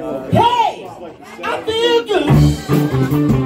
Hey, I feel good.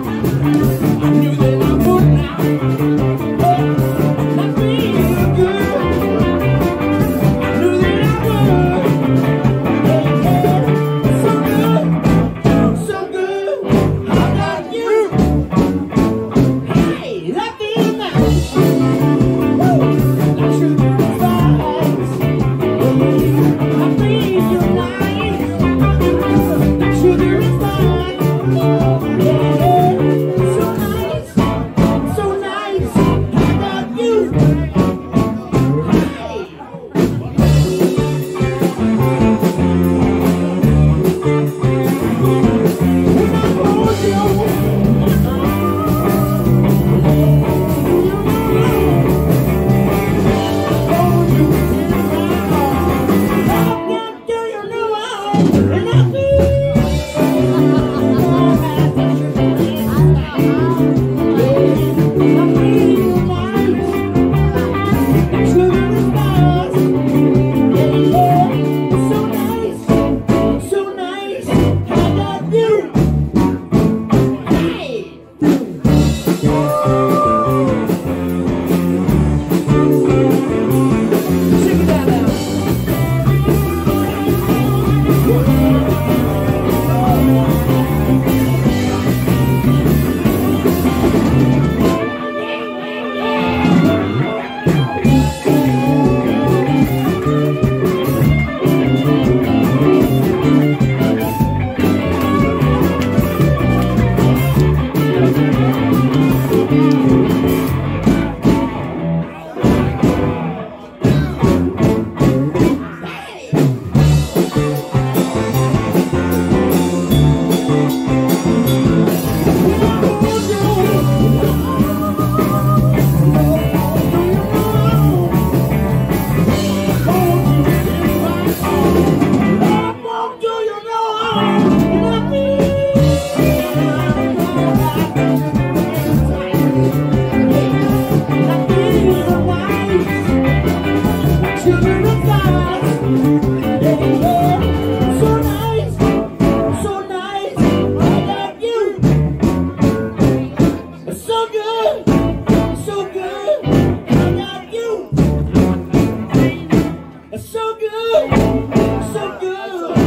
so good.